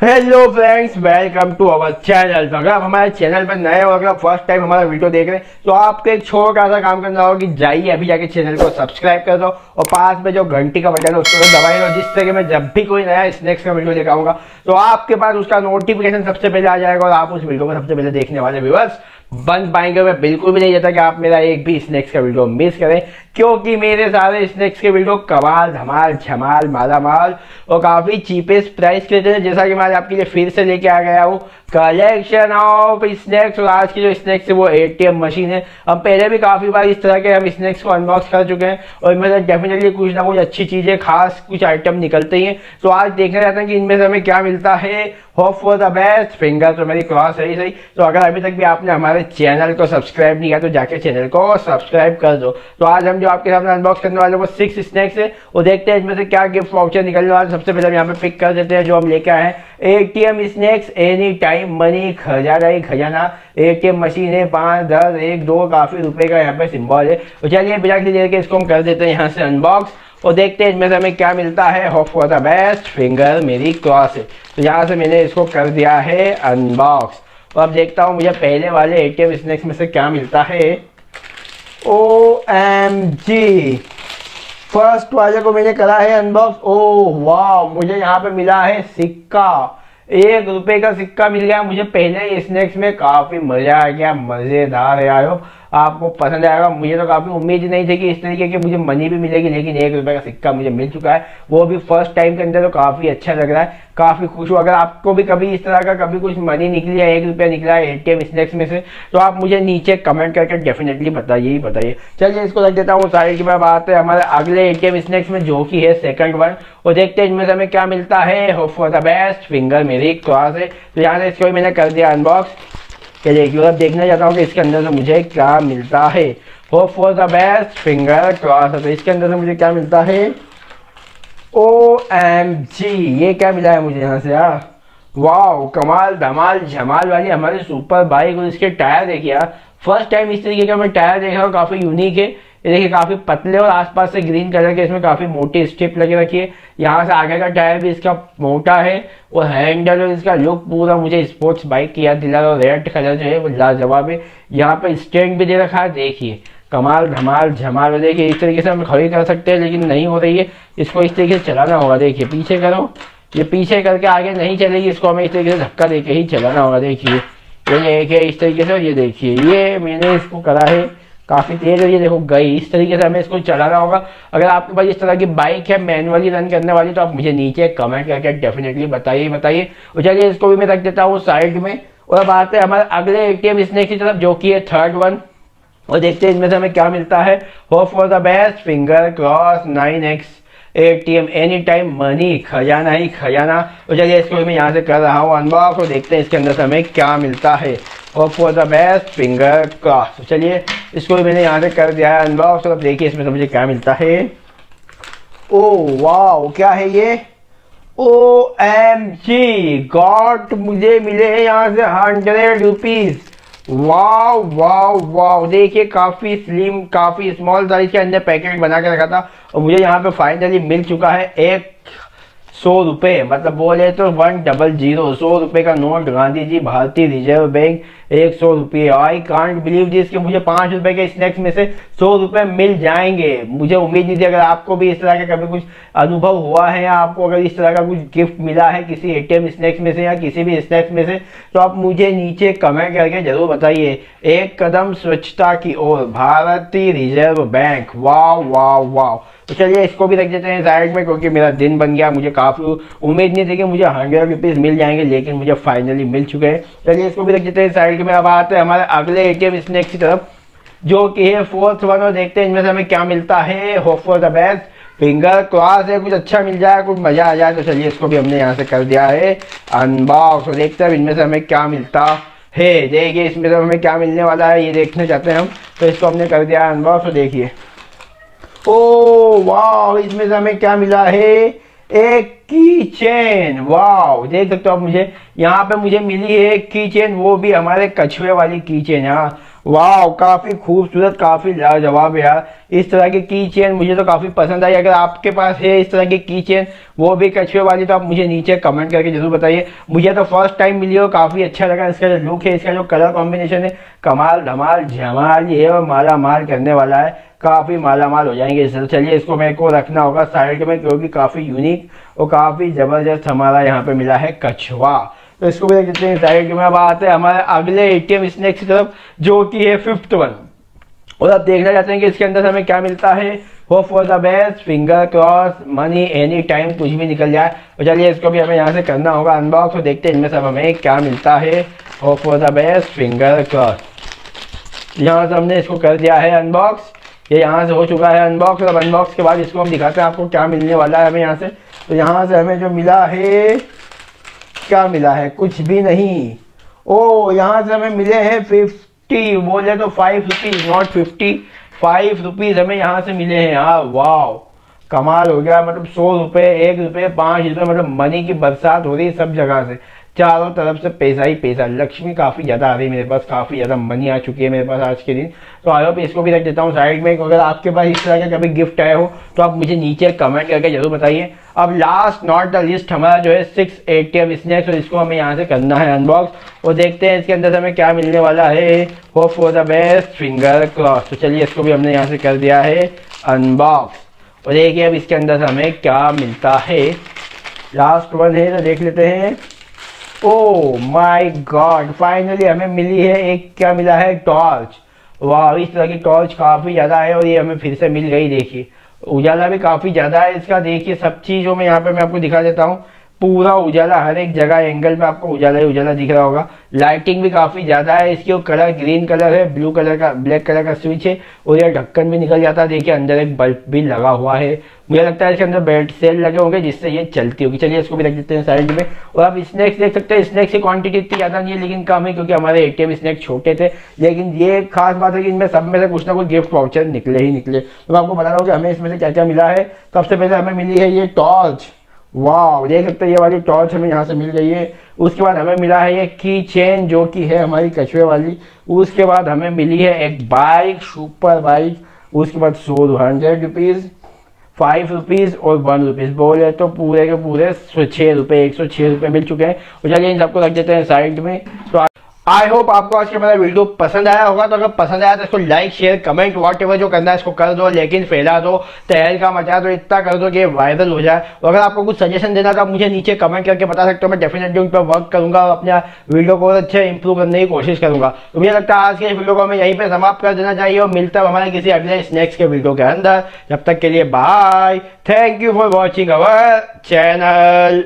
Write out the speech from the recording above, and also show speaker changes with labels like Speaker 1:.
Speaker 1: Hello friends welcome to our channel तो अगर आप हमारे चैनल पर नए हो, अगर आप फ़र्स्ट टाइम हमारा वीडियो देख रहे हैं तो आपको एक छोटा सा काम करना होगा कि जाइए अभी जाके चैनल को सब्सक्राइब कर दो और पास में जो घंटी का बटन है, उसको तो दबाई दो जिससे कि मैं जब भी कोई नया स्नैक्स का वीडियो दिखाऊँगा तो आपके पास उसका नोटिफिकेशन सबसे पहले आ जाएगा और आप उस वीडियो को सबसे पहले देखने वाले व्यूवर्स बन पाएँगे। मैं बिल्कुल भी नहीं चाहता कि आप मेरा एक भी स्नैक्स का वीडियो मिस करें, क्योंकि मेरे सारे स्नैक्स के वीडियो कमाल, धमाल, झमाल माला माल और काफ़ी चीपेस्ट प्राइस के थे जैसा कि मैं आपके लिए फिर से लेके आ गया हूँ। कलेक्शन ऑफ़ स्नैक्स और आज की जो स्नैक्स है वो एटीएम मशीन है। हम पहले भी काफ़ी बार इस तरह के हम स्नैक्स को अनबॉक्स कर चुके हैं और इनमें से डेफिनेटली कुछ ना कुछ अच्छी चीज़ें, खास कुछ आइटम निकलते ही हैं। तो आज देखना चाहते हैं कि इनमें से हमें क्या मिलता है hope for the best finger तो मेरी क्रॉस सही सही। तो अगर अभी तक भी आपने हमारे चैनल को सब्सक्राइब नहीं किया तो जाके चैनल को सब्सक्राइब कर दो। तो आज हम जो आपके सामने अनबॉक्स करने वाले वो सिक्स स्नैक्स है। वो देखते हैं इसमें से क्या गिफ्ट वाउचर निकलने वाले सबसे पहले हम यहाँ पे पिक कर देते हैं जो हम लेके आए हैं। A T M snacks any time money खजाना ही खजाना। ए टी एम मशीन है, पाँच, दस, एक, दो, काफ़ी रुपए का यहाँ पे सिंबल है। तो चलिए बिना देर के इसको हम कर देते हैं यहाँ से अनबॉक्स और देखते हैं इसमें से हमें क्या मिलता है। Hope for the best finger मेरी क्रॉस है तो यहाँ से मैंने इसको कर दिया है अनबॉक्स और अब देखता हूँ मुझे पहले वाले एटीएम स्नैक्स में से क्या मिलता है। ओ एम जी फ़र्स्ट वाले को मैंने करा है अनबॉक्स ओ वाह मुझे यहाँ पे मिला है सिक्का। एक रुपए का सिक्का मिल गया। मुझे पहले ही स्नैक्स में काफ़ी मज़ा आ गया। मज़ेदार है आयो आपको पसंद आएगा, मुझे तो काफ़ी उम्मीद नहीं थी कि इस तरीके की मुझे मनी भी मिलेगी, लेकिन एक रुपये का सिक्का मुझे मिल चुका है। वो भी फ़र्स्ट टाइम के अंदर तो काफ़ी अच्छा लग रहा है, काफ़ी खुश हूँ। अगर आपको भी कभी इस तरह का कभी कुछ मनी निकली है, एक रुपया निकला है एटीएम स्नैक्स में से तो आप मुझे नीचे कमेंट करके डेफिनेटली बताइए ही बताइए। चलिए, इसको रख देता हूँ साइड की बात है। हमारे अगले एटीएम स्नैक्स में जो कि है सेकंड वन और देखते हैं इनमें से हमें क्या मिलता है। Hope for the best finger मेरी क्रॉस है तो यहाँ से इसको मैंने कर दिया अनबॉक्स चलिए अब देखना चाहता हूँ कि इसके अंदर से मुझे क्या मिलता है। Hope for the best finger cross तो इसके अंदर से मुझे क्या मिलता है? ओ एम जी ये क्या मिला है मुझे यहाँ से, यार? वाह कमाल, धमाल जमाल वाली हमारी सुपर बाइक और इसके टायर देखिए फ़र्स्ट टाइम इस तरीके का मैं टायर देखा हूँ काफ़ी यूनिक है। ये देखिए, काफ़ी पतले और आसपास से ग्रीन कलर के इसमें काफ़ी मोटी स्ट्रिप लगे रखी है। यहाँ से आगे का टायर भी इसका मोटा है और हैंडल और इसका लुक पूरा मुझे स्पोर्ट्स बाइक की याद दिला रेड कलर जो है, वो लाजवाब है। यहाँ पे स्टैंड भी दे रखा है, देखिए। कमाल, धमाल, झमाल, देखिए, इस तरीके से हम खड़ी कर सकते हैं, लेकिन नहीं हो रही है। इसको इस तरीके से चलाना होगा, देखिए, पीछे करो। ये पीछे करके आगे नहीं चलेगी, इसको हमें इस तरीके से धक्का देके ही चलाना होगा, देखिए। ये एक है इस तरीके से ये देखिए, ये मैंने इसको करा है। काफ़ी तेज है ये देखो गई। इस तरीके से हमें इसको चलाना होगा। अगर आपके पास इस तरह की बाइक है मैनुअली रन करने वाली तो आप मुझे नीचे कमेंट करके डेफिनेटली बताइए बताइए। और चलिए, इसको भी मैं रख देता हूँ साइड में। और अब आते हैं हमारे अगले एटीएम स्नैक की तरफ़, जो कि है थर्ड वन और देखते हैं इसमें से हमें क्या मिलता है। Hope for the best finger cross nine X ATM any time money खजाना ही खजाना। तो चलिए, इसको मैं यहाँ से कर रहा हूँ अनबॉक्स और देखते हैं इसके अंदर से हमें क्या मिलता है। और for the best finger cross तो चलिए, इसको भी मैंने यहाँ से कर दिया है अनबॉक्स और देखिए, इसमें से मुझे क्या मिलता है। ओ वाह क्या है ये? ओ एम जी गॉड मुझे मिले हैं यहाँ से हंड्रेड रुपीज़ वाह वाह वाह देखिए, काफ़ी स्लिम काफ़ी स्मॉल साइज़ के अंदर पैकेट बना के रखा था। और मुझे यहाँ पे फाइनली मिल चुका है एक सौ रुपये मतलब बोले तो वन डबल ज़ीरो सौ रुपये का नोट, गांधी जी, भारतीय रिज़र्व बैंक एक सौ रुपये। आई कांट बिलीव दिस कि मुझे पाँच रुपए के स्नैक्स में से सौ रुपये मिल जाएँगे। मुझे उम्मीद नहीं थी अगर आपको भी इस तरह का कभी कुछ अनुभव हुआ है या आपको अगर इस तरह का कुछ गिफ्ट मिला है किसी एटीएम स्नैक्स में से या किसी भी स्नैक्स में से तो आप मुझे नीचे कमेंट करके ज़रूर बताइए। एक कदम स्वच्छता की ओर, भारतीय रिज़र्व बैंक। वाह वाह वाह तो चलिए, इसको भी रख देते हैं साइड में, क्योंकि मेरा दिन बन गया, मुझे काफ़ी उम्मीद नहीं थी कि मुझे हंड्रेड रुपीज़ मिल जाएँगे, लेकिन मुझे फाइनली मिल चुके हैं। चलिए, इसको भी रख देते हैं साइड में अब आते हैं, हमारे अगले एटीएम स्नैक्स की तरफ़। जो कि है फोर्थ वन और देखते हैं इनमें से हमें क्या मिलता है। Hope for the best finger cross है, कुछ अच्छा मिल जाए, कुछ मज़ा आ जाए तो चलिए इसको भी हमने यहाँ से कर दिया है। अनबॉक्स और देखते हैं इनमें से हमें क्या मिलता है। देखिए इसमें से हमें क्या मिलने वाला है, ये देखना चाहते हैं हम। तो इसको हमने कर दिया अनबॉक्स और देखिए। ओ वाह इसमें से हमें क्या मिला है? एक की चेन वाह देख सकते हो आप मुझे? यहाँ पे मुझे मिली है की चेन वो भी हमारे कछुए वाली की चेन यहाँ वाह काफ़ी खूबसूरत, काफ़ी लाजवाब यार। इस तरह की की चेन मुझे तो काफ़ी पसंद आई। अगर आपके पास है इस तरह की की चेन वो भी कछुए वाली तो आप मुझे नीचे कमेंट करके ज़रूर बताइए। मुझे तो फ़र्स्ट टाइम मिली हो, काफ़ी अच्छा लगा। इसका जो लुक है, इसका जो कलर कॉम्बिनेशन है कमाल धमाल जमाल ये माला माल करने वाला है। काफ़ी माला माल हो जाएँगे। इस चलिए, इसको मेरे को रखना होगा। साइड में क्योंकि काफ़ी यूनिक और काफ़ी ज़बरदस्त हमारा यहाँ पे मिला है कछुआ। तो इसको भी देख लेते हैं, साइड में अब आते हैं हमारे अगले एटीएम स्नैक्स की तरफ़, जो कि है फिफ्थ वन और आप देखना चाहते हैं कि इसके अंदर हमें क्या मिलता है। Hope for the best finger cross money any time कुछ भी निकल जाए। और चलिए, इसको भी हमें यहाँ से करना होगा। अनबॉक्स और देखते हैं इनमें सब हमें क्या मिलता है। Hope for the best finger cross यहाँ से हमने इसको कर दिया है अनबॉक्स ये यहाँ से हो चुका है अनबॉक्स और अनबॉक्स के बाद इसको हम दिखाते हैं आपको क्या मिलने वाला है हमें यहाँ से। तो यहाँ से हमें जो मिला है, क्या मिला है? कुछ भी नहीं। ओ, यहाँ से हमें मिले हैं फिफ्टी बोले तो five rupees not fifty five rupees हमें यहाँ से मिले हैं। हाँ वाह कमाल हो गया। मतलब सौ रुपए, एक रुपये पाँच रुपए मतलब मनी की बरसात हो रही है सब जगह से। चारों तरफ़ से पैसा ही पैसा। लक्ष्मी काफ़ी ज़्यादा आ रही है मेरे पास, काफ़ी ज़्यादा मनी आ चुकी है मेरे पास आज के दिन। तो आई होप इसको भी रख देता हूँ साइड में, अगर आपके पास इस तरह का कभी गिफ्ट आया हो तो आप मुझे नीचे कमेंट करके ज़रूर बताइए। अब लास्ट नॉट द लिस्ट हमारा जो है सिक्स एटी एम स्नैक्स और इसको हमें यहाँ से करना है अनबॉक्स और देखते हैं इसके अंदर हमें क्या मिलने वाला है। Hope for the best finger cross तो चलिए इसको भी हमने यहाँ से कर दिया है अनबॉक्स और देखिए अब इसके अंदर हमें क्या मिलता है। लास्ट वन है तो देख लेते हैं। ओ माय गॉड फाइनली हमें मिली है एक, क्या मिला है? टॉर्च वाह इस तरह की टॉर्च काफ़ी ज़्यादा है और ये हमें फिर से मिल गई, देखिए। उजाला भी काफ़ी ज़्यादा है इसका, देखिए, सब चीज़ों में यहाँ पे मैं आपको दिखा देता हूँ। पूरा उजाला, हर एक जगह एंगल में आपको उजाला ही उजाला दिख रहा होगा। लाइटिंग भी काफ़ी ज़्यादा है, इसकी वो कलर ग्रीन कलर है ब्लू कलर का ब्लैक कलर का स्विच है, और यह ढक्कन भी निकल जाता है। देखिए, अंदर एक बल्ब भी लगा हुआ है। मुझे लगता है इसके अंदर बेल्ट सेल लगे होंगे, जिससे ये चलती होगी। चलिए, इसको भी रख देते हैं साइड में। और आप स्नैक्स देख सकते हैं। स्नैक्स की क्वांटिटी इतनी ज़्यादा नहीं है, लेकिन कम है, क्योंकि हमारे एटीएम स्नैक्स छोटे थे। लेकिन ये खास बात है कि इनमें सब में से कुछ ना कुछ गिफ्ट वाउचर निकले ही निकले। तो मैं आपको बता रहा हूँ कि हमें इसमें से क्या क्या मिला है। सबसे पहले हमें मिली है ये टॉर्च वाह, देख सकते हैं ये वाली टॉर्च हमें यहाँ से मिल गई है। उसके बाद हमें मिला है ये की चेन जो कि है हमारी कछुए वाली। उसके बाद हमें मिली है एक बाइक सुपर बाइक उसके बाद so hundred rupees five rupees और वन रुपीज़ बोले तो पूरे के पूरे छः रुपये एक सौ छः रुपये मिल चुके हैं। और चलिए इन सबको रख देते हैं साइड में। तो आई होप आपको आज के मेरा वीडियो पसंद आया होगा। तो अगर पसंद आया तो इसको like share comment whatever जो करना है इसको कर दो, लेकिन फैला दो तहल का मचा दो, इतना कर दो कि वायरल हो जाए। और अगर आपको कुछ सजेशन देना तो आप मुझे नीचे कमेंट करके बता सकते हो। मैं डेफिनेटली उन पर वर्क करूँगा और अपने वीडियो को अच्छे इंप्रूव करने की कोशिश करूँगा। तो मुझे लगता है आज के वीडियो को हमें यहीं पर समाप्त कर देना चाहिए और मिलता है हमारे किसी अगले स्नैक्स के वीडियो के अंदर। जब तक के लिए bye thank you for watching our channel